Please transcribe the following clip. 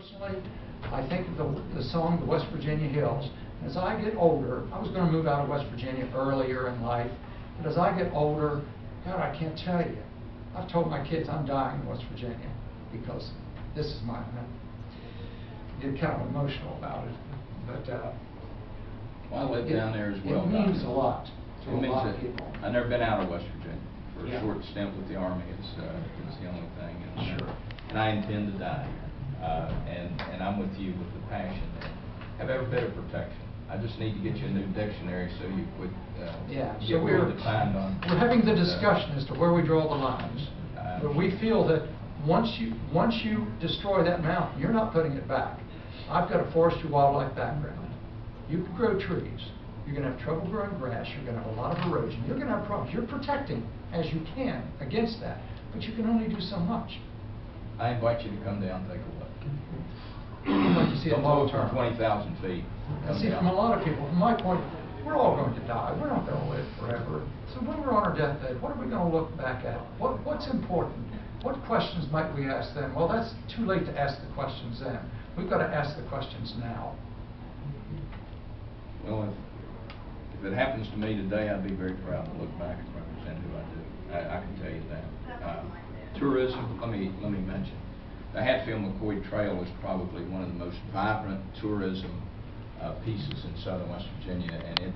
Personally, I think of the, the song, The West Virginia Hills. As I get older, I was gonna move out of West Virginia earlier in life, but as I get older, God, I can't tell you. I've told my kids I'm dying in West Virginia because this is my, home. get kind of emotional about it, but, uh. Well, I lived it- down there as well. It means a lot to It a lot of people. I've never been out of West Virginia for a Yeah. short stint with the Army is, uh, is the only thing. and, Sure. And I intend to die here. I'm with you with the passion. Have ever better protection. I just need to get you a new dictionary so you quit, uh, Yeah, so we're, rid of the time on. we're having the discussion as to where we draw the lines. Uh, But we feel that once you, once you destroy that mountain, you're not putting it back. I've got a forestry wildlife background. You can grow trees. You're gonna have trouble growing grass, you're gonna have a lot of erosion, you're gonna have problems. You're protecting as you can against that, but you can only do so much. I invite you to come down and take a look. I'd like to see it Don't long term. twenty thousand feet. And Come see, from a lot of people, from my point, we're all going to die, we're not gonna live forever. So when we're on our deathbed, what are we gonna look back at? What, what's important? What questions might we ask then? Well, that's too late to ask the questions then. We've gotta ask the questions now. Well, if, if it happens to me today, I'd be very proud to look back and represent who I do. I, I can tell you that. Uh, Tourism, let me, let me mention, the Hatfield McCoy Trail is probably one of the most vibrant tourism, uh, pieces in southern West Virginia, and it